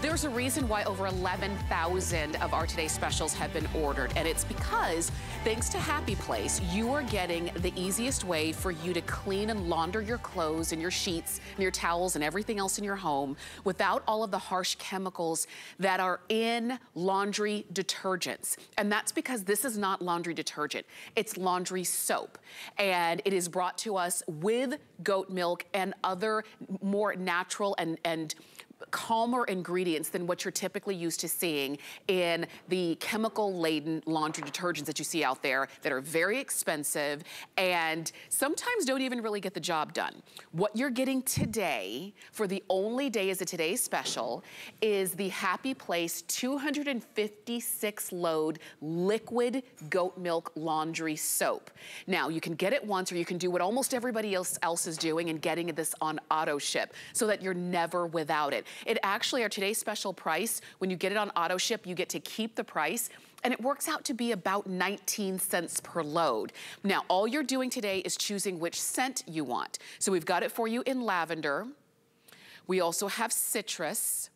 there's a reason why over 11,000 of our today's specials have been ordered, and it's because thanks to Happy Place, you are getting the easiest way for you to clean and launder your clothes and your sheets and your towels and everything else in your home without all of the harsh chemicals that are in laundry detergents. And that's because this is not laundry detergent. It's laundry soap. And it is brought to us with goat milk and other more natural and, and calmer ingredients than what you're typically used to seeing in the chemical-laden laundry detergents that you see out there that are very expensive and sometimes don't even really get the job done. What you're getting today for the only day is a today special is the Happy Place 256 load liquid goat milk laundry soap. Now you can get it once or you can do what almost everybody else, else is doing and getting this on auto ship so that you're never without it. It actually, our today's special price, when you get it on auto ship, you get to keep the price and it works out to be about 19 cents per load. Now, all you're doing today is choosing which scent you want. So we've got it for you in lavender. We also have citrus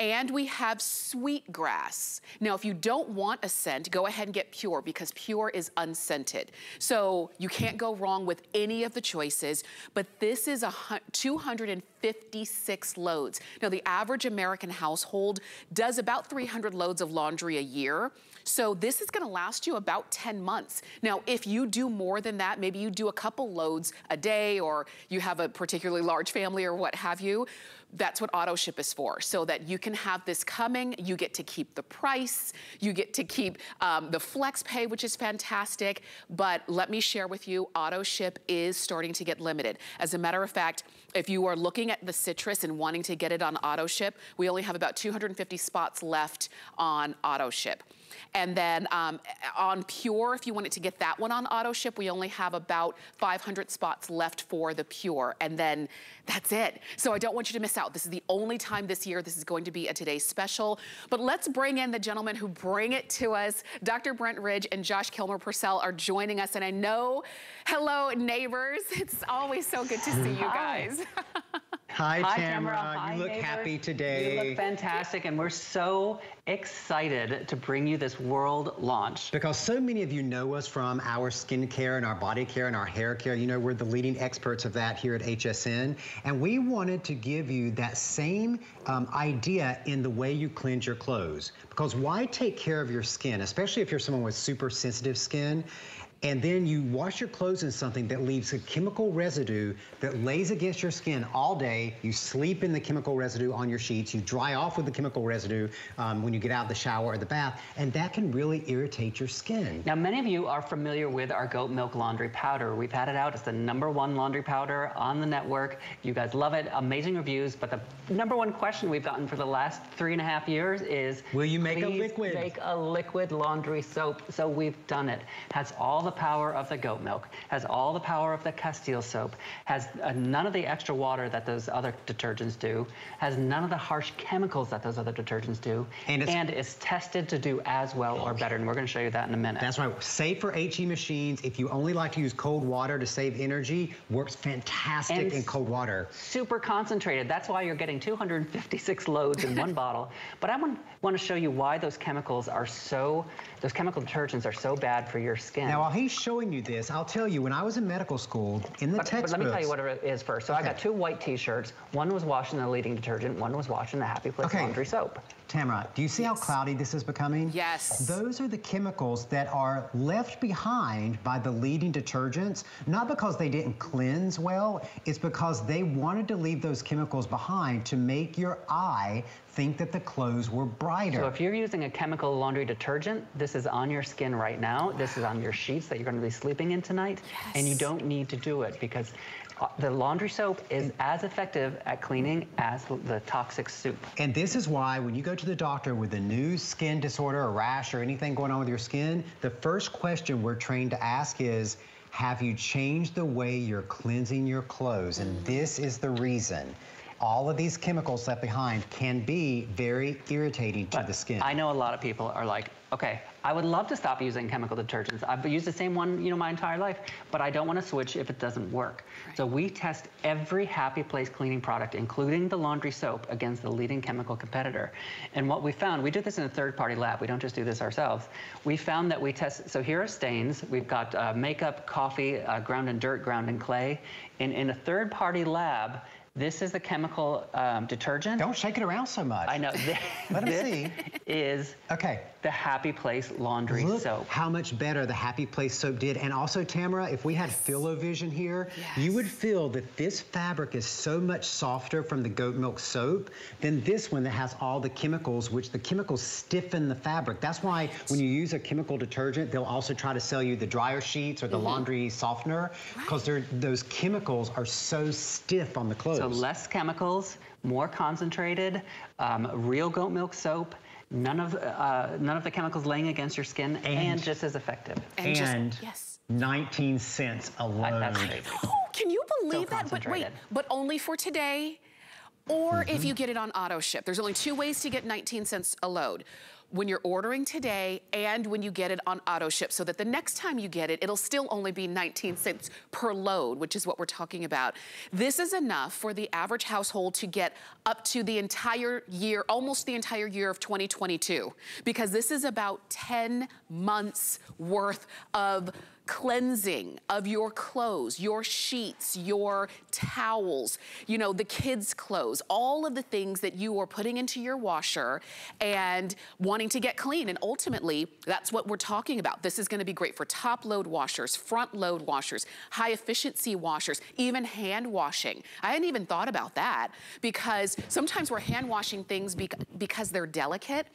and we have sweetgrass. Now, if you don't want a scent, go ahead and get Pure because Pure is unscented. So you can't go wrong with any of the choices, but this is a 256 loads. Now, the average American household does about 300 loads of laundry a year. So this is gonna last you about 10 months. Now, if you do more than that, maybe you do a couple loads a day or you have a particularly large family or what have you, that's what auto ship is for, so that you can have this coming, you get to keep the price, you get to keep um, the flex pay, which is fantastic, but let me share with you, auto ship is starting to get limited. As a matter of fact, if you are looking at the citrus and wanting to get it on auto ship, we only have about 250 spots left on auto ship. And then um, on Pure, if you wanted to get that one on auto ship, we only have about 500 spots left for the Pure. And then that's it. So I don't want you to miss out. This is the only time this year this is going to be a today's special. But let's bring in the gentlemen who bring it to us. Dr. Brent Ridge and Josh Kilmer Purcell are joining us. And I know, hello neighbors. It's always so good to see you guys. Hi, Hi Tamara. Hi, you look neighbors. happy today. You look fantastic, and we're so excited to bring you this world launch. Because so many of you know us from our skincare and our body care and our hair care. You know, we're the leading experts of that here at HSN. And we wanted to give you that same um, idea in the way you cleanse your clothes. Because why take care of your skin, especially if you're someone with super sensitive skin? And then you wash your clothes in something that leaves a chemical residue that lays against your skin all day. You sleep in the chemical residue on your sheets. You dry off with the chemical residue um, when you get out of the shower or the bath, and that can really irritate your skin. Now, many of you are familiar with our goat milk laundry powder. We've had it out. It's the number one laundry powder on the network. You guys love it. Amazing reviews. But the number one question we've gotten for the last three and a half years is, will you make a liquid? make a liquid laundry soap. So we've done it. Has all the the power of the goat milk, has all the power of the Castile soap, has uh, none of the extra water that those other detergents do, has none of the harsh chemicals that those other detergents do, and, and is tested to do as well or better. And we're going to show you that in a minute. That's right. Safe for HE machines. If you only like to use cold water to save energy, works fantastic and in cold water. Super concentrated. That's why you're getting 256 loads in one bottle. But I want, want to show you why those chemicals are so, those chemical detergents are so bad for your skin. Now, while he's showing you this, I'll tell you, when I was in medical school, in the but, textbooks... But let me tell you what it is first. So okay. I got two white T-shirts. One was washing the leading detergent. One was washing the Happy Place okay. laundry soap. Tamara, do you see yes. how cloudy this is becoming? Yes. Those are the chemicals that are left behind by the leading detergents, not because they didn't cleanse well, it's because they wanted to leave those chemicals behind to make your eye think that the clothes were brighter. So if you're using a chemical laundry detergent, this is on your skin right now. This is on your sheets that you're going to be sleeping in tonight. Yes. And you don't need to do it because uh, the laundry soap is as effective at cleaning as the toxic soup. And this is why when you go to the doctor with a new skin disorder, a rash, or anything going on with your skin, the first question we're trained to ask is, have you changed the way you're cleansing your clothes? And this is the reason. All of these chemicals left behind can be very irritating to But the skin. I know a lot of people are like, okay, I would love to stop using chemical detergents. I've used the same one, you know, my entire life, but I don't want to switch if it doesn't work. Right. So we test every Happy Place cleaning product, including the laundry soap, against the leading chemical competitor. And what we found, we do this in a third-party lab. We don't just do this ourselves. We found that we test. So here are stains. We've got uh, makeup, coffee, uh, ground in dirt, ground in clay. In in a third-party lab this is the chemical um, detergent. Don't shake it around so much. I know. Let them see. Is okay. The Happy Place laundry Look soap. How much better the Happy Place soap did. And also, Tamara, if we had Fill-O-Vision here, yes. you would feel that this fabric is so much softer from the goat milk soap than this one that has all the chemicals, which the chemicals stiffen the fabric. That's why when you use a chemical detergent, they'll also try to sell you the dryer sheets or the mm -hmm. laundry softener because right. those chemicals are so stiff on the clothes. So less chemicals, more concentrated, um, real goat milk soap, none of uh, none of the chemicals laying against your skin, and, and just as effective. And, and just, yes. 19 cents alone. I, Can you believe so that? But wait, but only for today? Or mm -hmm. if you get it on auto ship. There's only two ways to get 19 cents a load when you're ordering today and when you get it on auto ship so that the next time you get it, it'll still only be 19 cents per load, which is what we're talking about. This is enough for the average household to get up to the entire year, almost the entire year of 2022, because this is about 10 months worth of cleansing of your clothes, your sheets, your towels, you know, the kids' clothes, all of the things that you are putting into your washer and wanting to get clean. And ultimately, that's what we're talking about. This is gonna be great for top load washers, front load washers, high efficiency washers, even hand washing. I hadn't even thought about that because sometimes we're hand washing things because they're delicate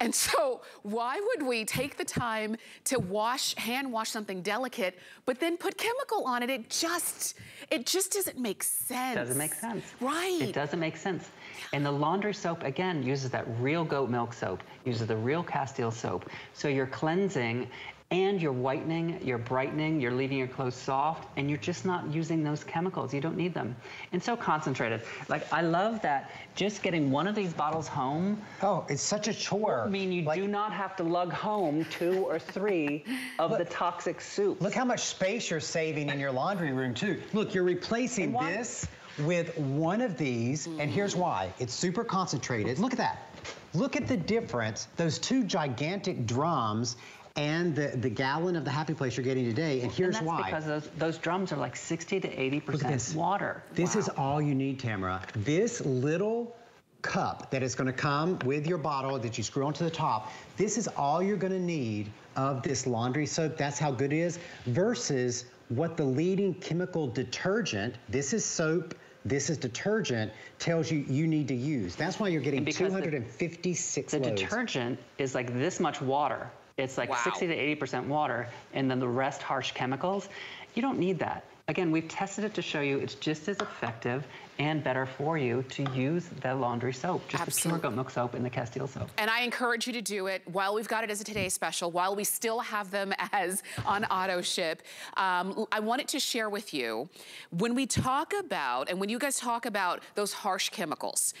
and so why would we take the time to wash, hand wash something delicate, but then put chemical on it? It just, it just doesn't make sense. Doesn't make sense. Right. It doesn't make sense. And the laundry soap, again, uses that real goat milk soap, uses the real Castile soap. So you're cleansing and you're whitening, you're brightening, you're leaving your clothes soft, and you're just not using those chemicals. You don't need them. And so concentrated. Like, I love that just getting one of these bottles home. Oh, it's such a chore. I mean, you like, do not have to lug home two or three of look, the toxic soups. Look how much space you're saving in your laundry room, too. Look, you're replacing this with one of these, and here's why. It's super concentrated. Look at that. Look at the difference. Those two gigantic drums and the, the gallon of the Happy Place you're getting today. And here's and why. because those, those drums are like 60 to 80% water. This wow. is all you need, Tamara. This little cup that is going to come with your bottle that you screw onto the top, this is all you're going to need of this laundry soap. That's how good it is versus what the leading chemical detergent, this is soap, this is detergent, tells you you need to use. That's why you're getting 256 the, the detergent is like this much water. It's like wow. 60 to 80% water and then the rest harsh chemicals. You don't need that. Again, we've tested it to show you it's just as effective and better for you to use the laundry soap, just Absolutely. the pure goat milk soap and the Castile soap. And I encourage you to do it while we've got it as a Today Special, while we still have them as on auto ship. Um, I wanted to share with you, when we talk about, and when you guys talk about those harsh chemicals,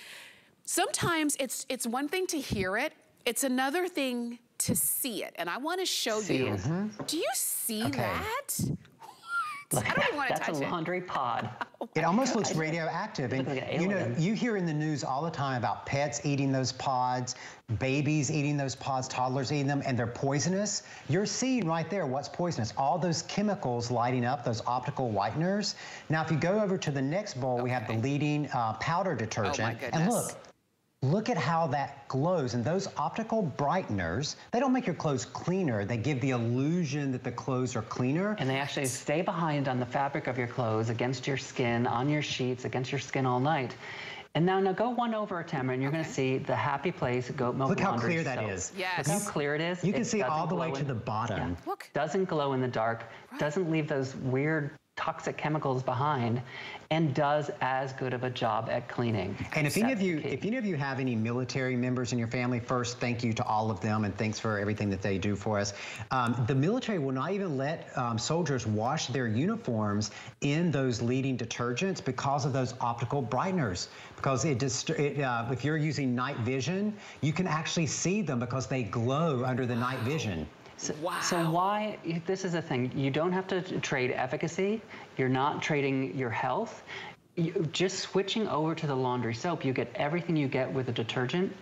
sometimes it's, it's one thing to hear it, it's another thing to see it. And I want to show see you. It. Do you see okay. that? Look, I don't even want to touch it. That's a laundry pod. It almost looks radioactive. And like you know, you hear in the news all the time about pets eating those pods, babies eating those pods, toddlers eating them, and they're poisonous. You're seeing right there what's poisonous. All those chemicals lighting up, those optical whiteners. Now, if you go over to the next bowl, okay. we have the leading uh, powder detergent. Oh and look, Look at how that glows. And those optical brighteners, they don't make your clothes cleaner. They give the illusion that the clothes are cleaner. And they actually stay behind on the fabric of your clothes, against your skin, on your sheets, against your skin all night. And now, now go one over, Tamara, and you're okay. going to see the Happy Place goat milk Look how clear that is. Yes. Look how clear it is. You can it see all the way to the bottom. Yeah. Look. Doesn't glow in the dark. Right. Doesn't leave those weird toxic chemicals behind and does as good of a job at cleaning. And if any of you, if any of you have any military members in your family, first, thank you to all of them and thanks for everything that they do for us. Um, the military will not even let um, soldiers wash their uniforms in those leading detergents because of those optical brighteners. Because it, just, it uh, if you're using night vision, you can actually see them because they glow under the night vision. So, wow. so why, this is the thing, you don't have to trade efficacy, you're not trading your health. You, just switching over to the laundry soap, you get everything you get with a detergent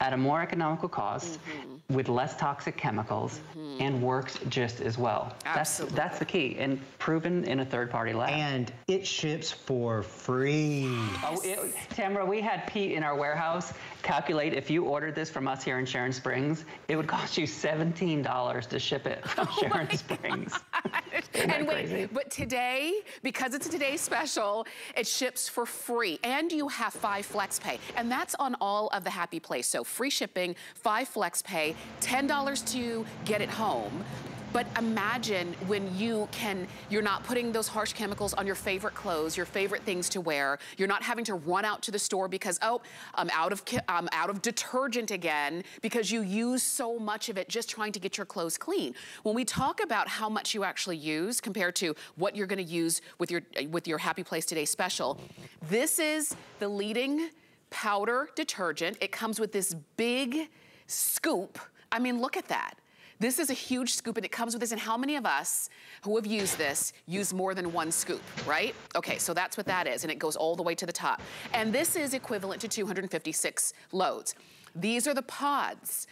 at a more economical cost mm-hmm. With less toxic chemicals mm-hmm. and works just as well. Absolutely. That's, that's the key and proven in a third party lab. And it ships for free. Oh, it, Tamara, we had Pete in our warehouse calculate if you ordered this from us here in Sharon Springs, it would cost you $17 to ship it from oh Sharon Springs. and wait, crazy? but today, because it's a today special, it ships for free. And you have five flex pay. And that's on all of the Happy Place. So free shipping, five flex pay, $10 to get it home. But imagine when you can, you're not putting those harsh chemicals on your favorite clothes, your favorite things to wear. You're not having to run out to the store because, oh, I'm out of, I'm out of detergent again because you use so much of it just trying to get your clothes clean. When we talk about how much you actually use compared to what you're gonna use with your, with your Happy Place Today special, this is the leading powder detergent. It comes with this big scoop. I mean, look at that. This is a huge scoop and it comes with this. And how many of us who have used this use more than one scoop, right? Okay, so that's what that is. And it goes all the way to the top. And this is equivalent to 256 loads. These are the pods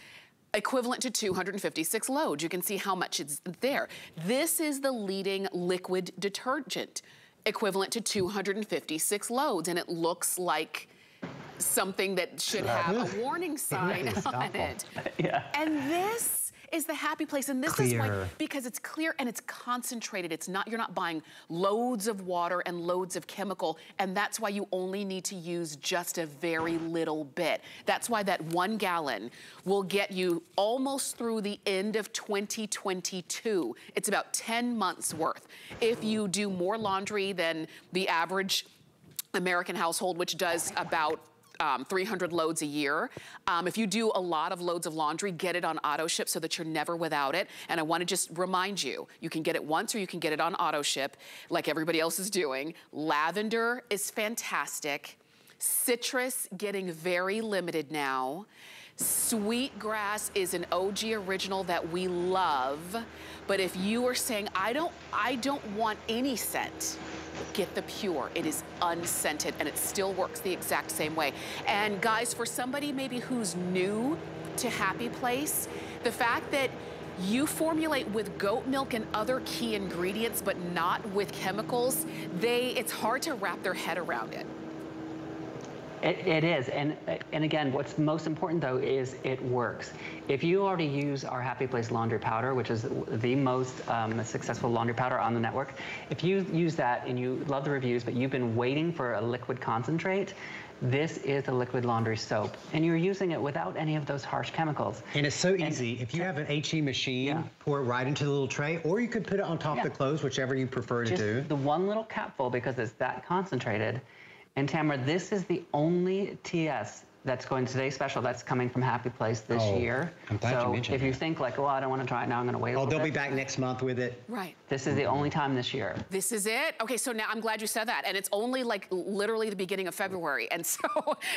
equivalent to 256 loads. You can see how much is there. This is the leading liquid detergent equivalent to 256 loads. And it looks like something that should have a warning sign on it. Yeah. And this is the happy place. And this clear. is why, because it's clear and it's concentrated. It's not, you're not buying loads of water and loads of chemical. And that's why you only need to use just a very little bit. That's why that one gallon will get you almost through the end of 2022. It's about 10 months worth. If you do more laundry than the average American household, which does about um, 300 loads a year. Um, if you do a lot of loads of laundry, get it on auto ship so that you're never without it. And I wanna just remind you, you can get it once or you can get it on auto ship like everybody else is doing. Lavender is fantastic. Citrus getting very limited now. Sweetgrass is an OG original that we love. But if you are saying, I don't, I don't want any scent, get the pure. It is unscented and it still works the exact same way. And guys, for somebody maybe who's new to Happy Place, the fact that you formulate with goat milk and other key ingredients, but not with chemicals, they, it's hard to wrap their head around it. It, it is, and and again, what's most important though is it works. If you already use our Happy Place laundry powder, which is the most um, successful laundry powder on the network, if you use that and you love the reviews, but you've been waiting for a liquid concentrate, this is the liquid laundry soap, and you're using it without any of those harsh chemicals. And it's so easy. And if you have an HE machine, yeah. pour it right into the little tray, or you could put it on top yeah. of the clothes, whichever you prefer Just to do. the one little capful, because it's that concentrated, and Tamara, this is the only TS that's going to today's special that's coming from Happy Place this oh, year. I'm glad so you mentioned if you think like, well, I don't want to try it now, I'm going to wait. Oh, they'll bit. be back next month with it. Right. This is the only time this year. This is it. Okay, so now I'm glad you said that, and it's only like literally the beginning of February, and so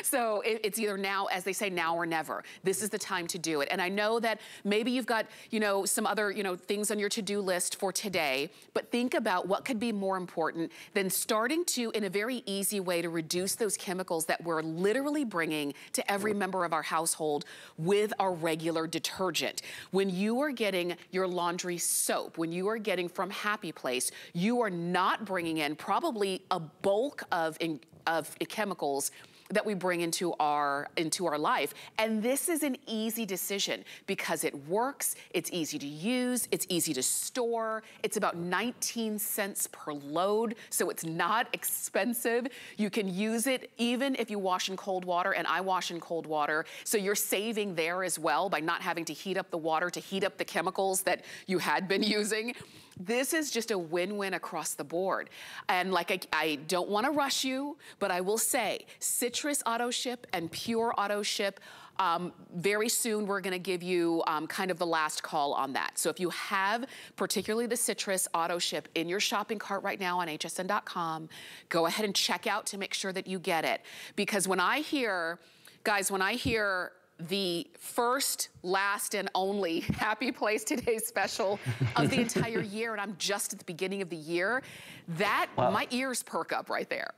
so it, it's either now, as they say, now or never. This is the time to do it, and I know that maybe you've got you know some other you know things on your to-do list for today, but think about what could be more important than starting to, in a very easy way, to reduce those chemicals that we're literally bringing to every member member of our household with our regular detergent. When you are getting your laundry soap, when you are getting from Happy Place, you are not bringing in probably a bulk of, in, of chemicals that we bring into our into our life. And this is an easy decision because it works, it's easy to use, it's easy to store. It's about 19 cents per load, so it's not expensive. You can use it even if you wash in cold water, and I wash in cold water. So you're saving there as well by not having to heat up the water to heat up the chemicals that you had been using. This is just a win-win across the board. And like, I, I don't wanna rush you, but I will say, citrus auto ship and pure auto ship um, very soon, we're gonna give you um, kind of the last call on that. So if you have particularly the citrus auto ship in your shopping cart right now on hsn.com, go ahead and check out to make sure that you get it. Because when I hear, guys, when I hear the first, last, and only Happy Place Today special of the entire year, and I'm just at the beginning of the year, that, my ears perk up right there.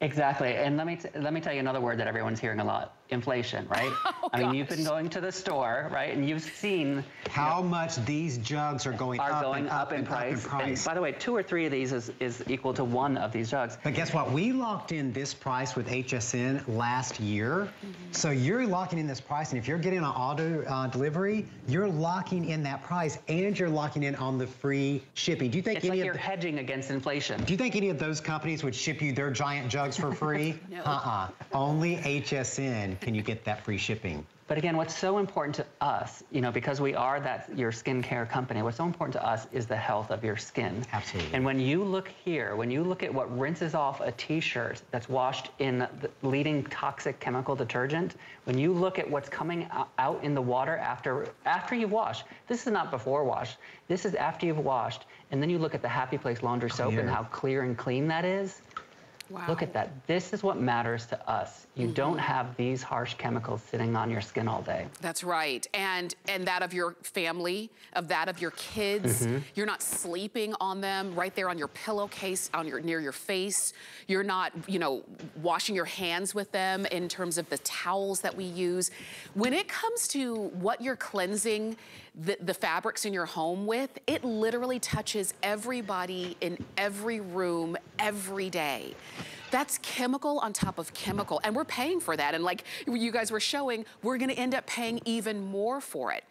Exactly. And let me, let me tell you another word that everyone's hearing a lot inflation, right? Oh, I mean, you've been going to the store, right? And you've seen how you know, much these jugs are going are up going and up, up, in, price. up in price. And by the way, two or three of these is, is equal to one of these jugs. But guess what? We locked in this price with HSN last year. Mm -hmm. So you're locking in this price. And if you're getting an auto uh, delivery, you're locking in that price and you're locking in on the free shipping. Do you think it's any like you're hedging against inflation? Do you think any of those companies would ship you their giant jugs for free? no. Uh-uh. Only HSN can you get that free shipping. But again, what's so important to us, you know, because we are that your skincare company, what's so important to us is the health of your skin. Absolutely. And when you look here, when you look at what rinses off a t-shirt that's washed in the leading toxic chemical detergent, when you look at what's coming out in the water after after you've washed, this is not before wash, this is after you've washed, and then you look at the Happy Place laundry soap and how clear and clean that is. Wow. Look at that. This is what matters to us. You mm -hmm. don't have these harsh chemicals sitting on your skin all day. That's right. And and that of your family, of that of your kids. Mm -hmm. You're not sleeping on them right there on your pillowcase, on your near your face. You're not, you know, washing your hands with them in terms of the towels that we use. When it comes to what you're cleansing the, the fabrics in your home with, it literally touches everybody in every room every day. That's chemical on top of chemical, and we're paying for that. And like you guys were showing, we're gonna end up paying even more for it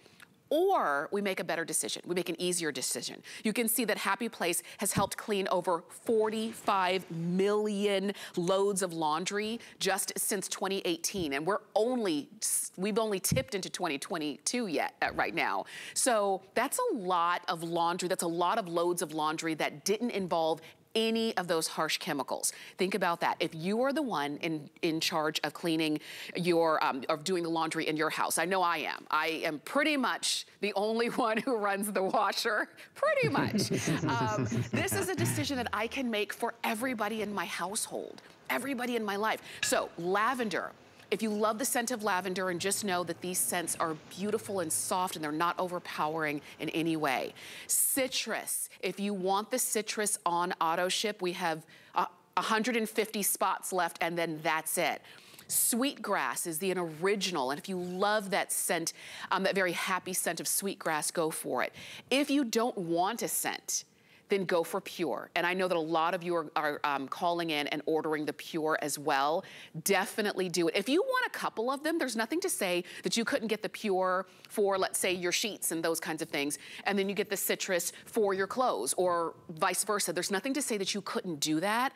or we make a better decision. We make an easier decision. You can see that Happy Place has helped clean over 45 million loads of laundry just since 2018. And we're only, we've only tipped into 2022 yet, uh, right now. So that's a lot of laundry. That's a lot of loads of laundry that didn't involve any of those harsh chemicals. Think about that. If you are the one in, in charge of cleaning your, um, of doing the laundry in your house, I know I am. I am pretty much the only one who runs the washer, pretty much. um, this is a decision that I can make for everybody in my household, everybody in my life. So lavender, if you love the scent of lavender and just know that these scents are beautiful and soft and they're not overpowering in any way. Citrus, if you want the citrus on auto ship, we have uh, 150 spots left and then that's it. Sweetgrass is the original, and if you love that scent, um, that very happy scent of sweetgrass, go for it. If you don't want a scent, then go for Pure. And I know that a lot of you are, are um, calling in and ordering the Pure as well. Definitely do it. If you want a couple of them, there's nothing to say that you couldn't get the Pure for, let's say, your sheets and those kinds of things, and then you get the citrus for your clothes, or vice versa. There's nothing to say that you couldn't do that.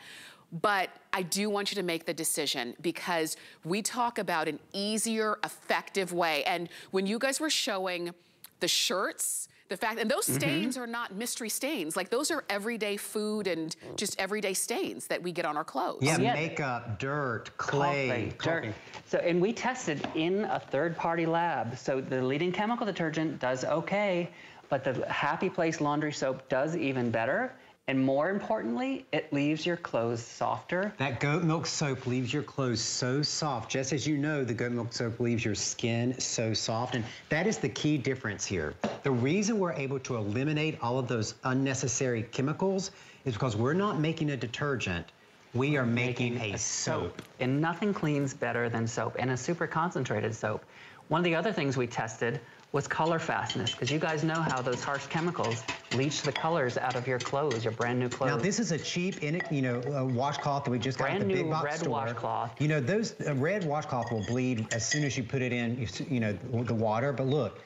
But I do want you to make the decision because we talk about an easier, effective way. And when you guys were showing the shirts, the fact, and those mm-hmm. stains mm -hmm. are not mystery stains. Like those are everyday food and just everyday stains that we get on our clothes. Yeah, yeah. makeup, dirt, clay, coffee, dirt. So, and we tested in a third-party lab. So the leading chemical detergent does okay, but the Happy Place laundry soap does even better. And more importantly, it leaves your clothes softer. That goat milk soap leaves your clothes so soft. Just as you know, the goat milk soap leaves your skin so soft. And that is the key difference here. The reason we're able to eliminate all of those unnecessary chemicals is because we're not making a detergent. We are making, making a, a soap. soap. And nothing cleans better than soap, and a super concentrated soap. One of the other things we tested was color fastness, because you guys know how those harsh chemicals leach the colors out of your clothes, your brand new clothes. Now this is a cheap, you know, washcloth that we just brand got at the big box red store. washcloth. You know, those uh, red washcloth will bleed as soon as you put it in, you know, the water. But look,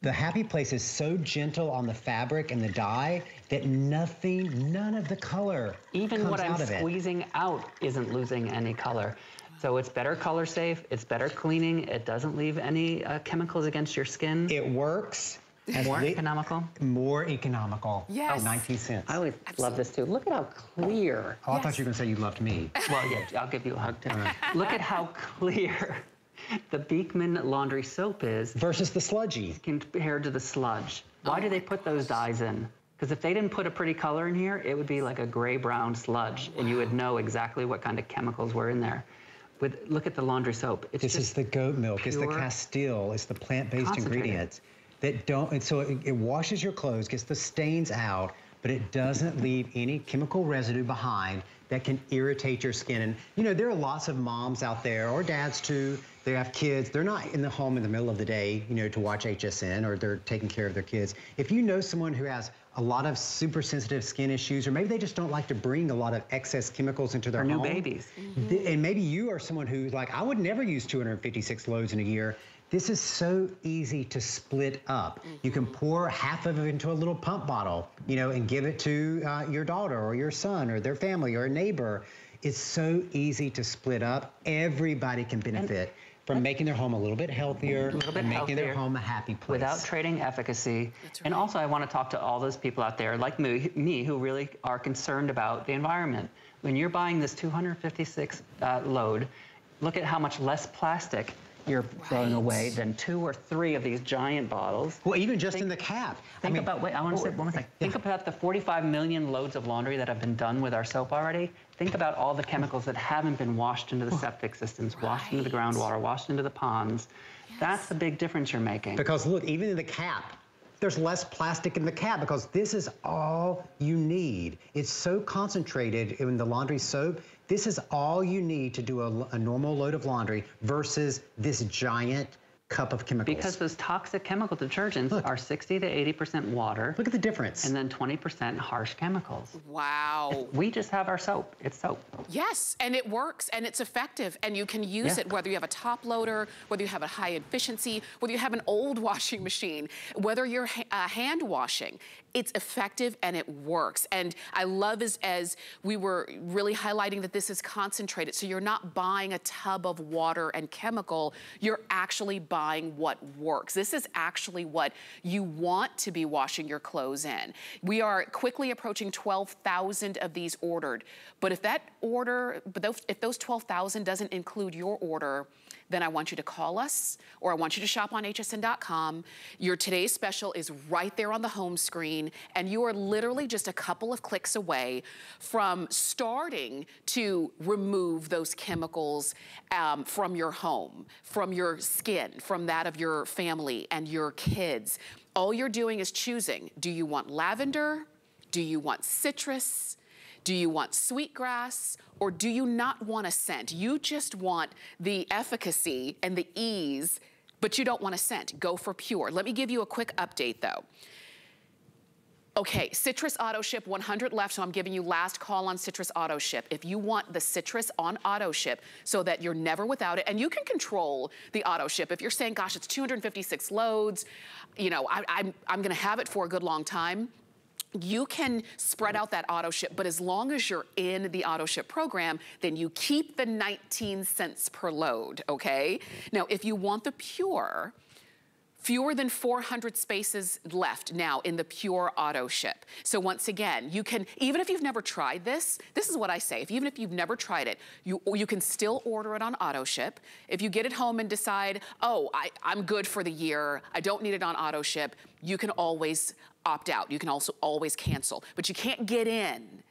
the Happy Place is so gentle on the fabric and the dye that nothing, none of the color Even what I'm out squeezing out isn't losing any color. So it's better color safe, it's better cleaning, it doesn't leave any uh, chemicals against your skin. It works As More li- economical? More economical. Yes. Oh, 19 cents. I would love this too. Look at how clear. Oh, I thought you were going to say you loved me. Well, yeah, I'll give you a hug too. Look at how clear the Beekman laundry soap is Versus the sludgy. compared to the sludge. Why do they put those dyes in? Because if they didn't put a pretty color in here, it would be like a gray brown sludge, and you would know exactly what kind of chemicals were in there. With look at the laundry soap. It's This just is the goat milk. It's the Castile. It's the plant-based ingredients that don't. And so it, it washes your clothes, gets the stains out, but it doesn't leave any chemical residue behind that can irritate your skin. And you know there are lots of moms out there or dads too. They have kids. They're not in the home in the middle of the day, you know, to watch HSN or they're taking care of their kids. If you know someone who has a lot of super sensitive skin issues, or maybe they just don't like to bring a lot of excess chemicals into their Or new home. babies. Th- And maybe you are someone who's like, I would never use 256 loads in a year. This is so easy to split up. You can pour half of it into a little pump bottle, you know, and give it to uh, your daughter or your son or their family or a neighbor. It's so easy to split up. Everybody can benefit from making their home a little bit healthier little bit and making their home a happy place. without trading efficacy. And also, I want to talk to all those people out there, like me, me who really are concerned about the environment. When you're buying this 256 uh, load, look at how much less plastic you're throwing away than two or three of these giant bottles. well, even just in the cap. Think about, wait, I want to say one more thing. Think about the 45 million loads of laundry that have been done with our soap already. Think about all the chemicals that haven't been washed into the septic systems, washed into the groundwater, washed into the ponds. That's the big difference you're making. Because look, even in the cap, there's less plastic in the cap because this is all you need. It's so concentrated in the laundry soap. This is all you need to do a, a normal load of laundry versus this giant cup of chemicals. Because those toxic chemical detergents are 60 to 80% water look at the difference. and then 20% harsh chemicals. Wow. We just have our soap. It's soap. Yes, and it works and it's effective and you can use Yeah. it whether you have a top loader, whether you have a high efficiency, whether you have an old washing machine, whether you're ha- uh, hand washing. It's effective and it works. And I love as, as we were really highlighting that this is concentrated. So you're not buying a tub of water and chemical, you're actually buying what works. This is actually what you want to be washing your clothes in. We are quickly approaching 12,000 of these ordered. But if that order, but if those 12,000 doesn't include your order, then I want you to call us or I want you to shop on hsn.com. Your today's special is right there on the home screen, and you are literally just a couple of clicks away from starting to remove those chemicals um, from your home, from your skin, from that of your family and your kids. All you're doing is choosing do you want lavender? Do you want citrus? Do you want sweetgrass or do you not want a scent? You just want the efficacy and the ease, but you don't want a scent. Go for pure. Let me give you a quick update though. Okay, Citrus Auto Ship 100 left, so I'm giving you last call on Citrus Auto Ship. If you want the Citrus on Auto Ship so that you're never without it, and you can control the Auto Ship. If you're saying, gosh, it's 256 loads, you know, I, I'm, I'm gonna have it for a good long time, you can spread out that auto ship, but as long as you're in the auto ship program, then you keep the 19 cents per load, okay? Now, if you want the pure, fewer than 400 spaces left now in the pure auto ship. So once again, you can, even if you've never tried this, this is what I say, if even if you've never tried it, you, you can still order it on auto ship. If you get it home and decide, oh, I, I'm good for the year, I don't need it on auto ship, you can always opt out. You can also always cancel, but you can't get in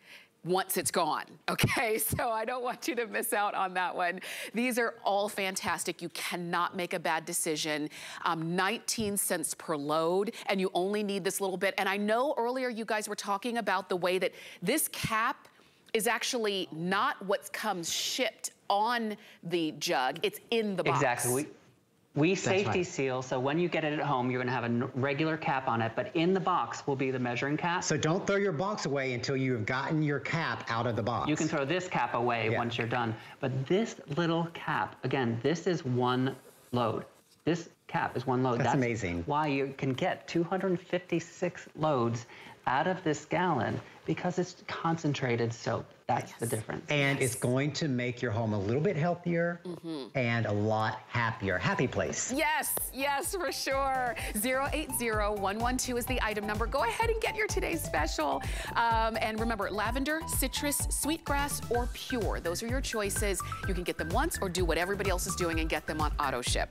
once it's gone, okay? So I don't want you to miss out on that one. These are all fantastic. You cannot make a bad decision. Um, 19 cents per load, and you only need this little bit. And I know earlier you guys were talking about the way that this cap is actually not what comes shipped on the jug, it's in the box. Exactly. We, safety right. seal, so when you get it at home, you're gonna have a regular cap on it, but in the box will be the measuring cap. so don't throw your box away until you have gotten your cap out of the box. You can throw this cap away Yeah. once you're done. But this little cap, again, this is one load. This cap is one load. That's amazing. Why you can get 256 loads out of this gallon because it's concentrated soap. That's yes. the difference. And yes. it's going to make your home a little bit healthier mm -hmm. and a lot happier. Happy place. Yes, yes, for sure. 080112 is the item number. Go ahead and get your today's special. Um, and remember, lavender, citrus, sweetgrass, or pure. Those are your choices. You can get them once or do what everybody else is doing and get them on auto ship.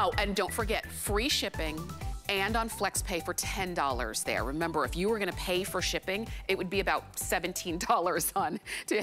Oh, and don't forget, free shipping and on FlexPay for $10 there. Remember, if you were gonna pay for shipping, it would be about $17 on to have